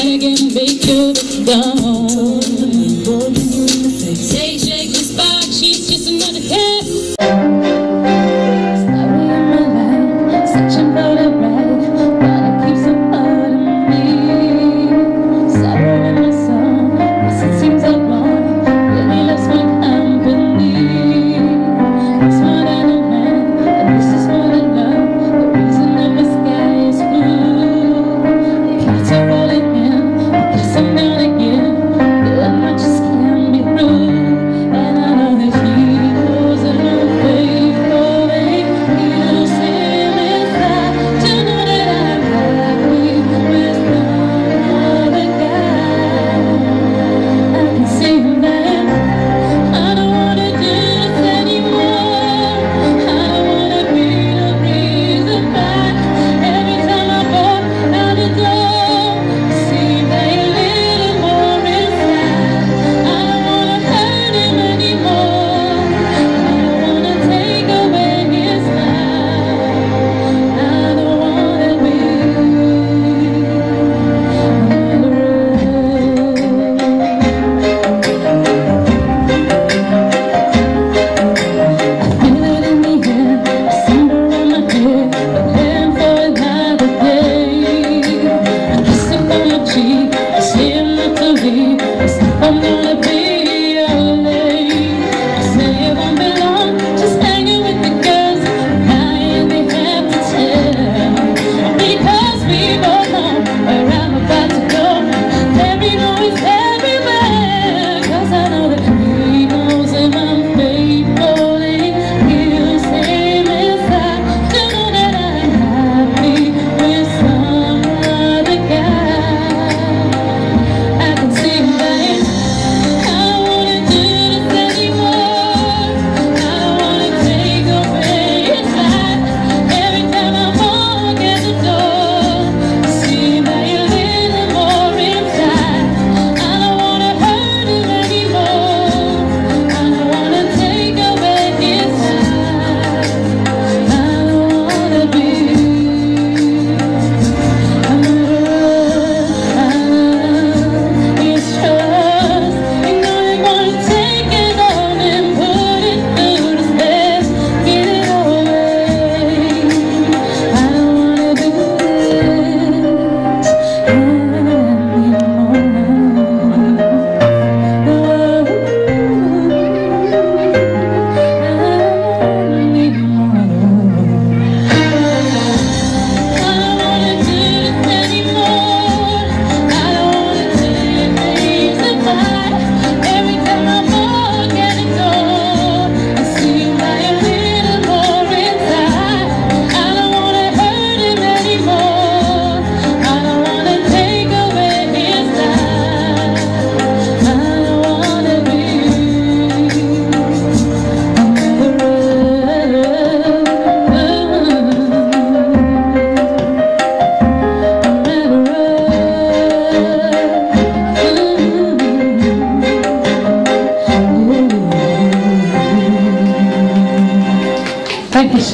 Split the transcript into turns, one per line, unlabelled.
to get me to the que